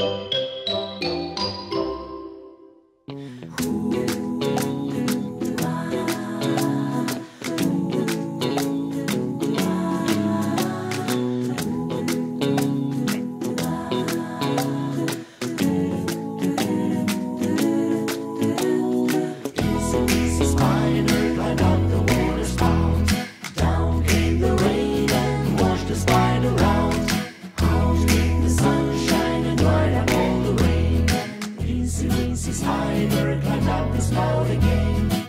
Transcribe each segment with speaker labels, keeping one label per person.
Speaker 1: Ooh. Macy's High, climbed down the small again.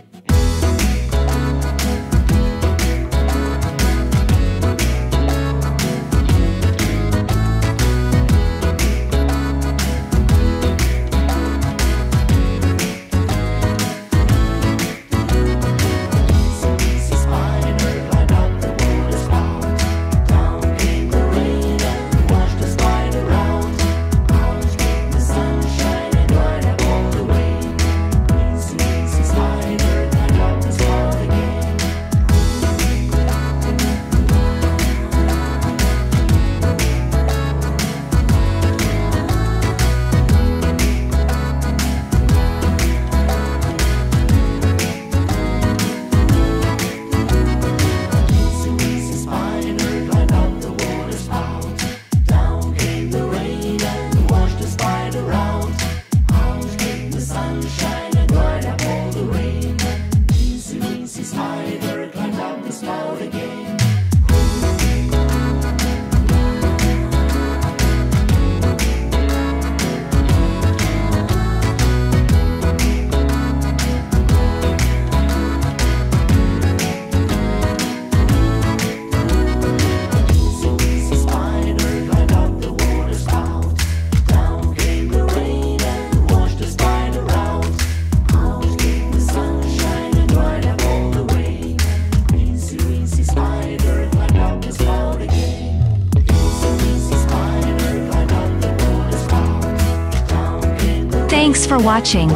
Speaker 2: Thanks for watching.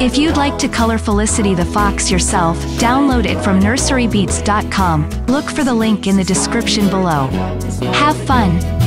Speaker 2: If you'd like to color Felicity the Fox yourself, download it from nurserybeats.com. Look for the link in the description below. Have fun!